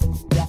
Yeah.